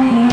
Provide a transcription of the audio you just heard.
Amen.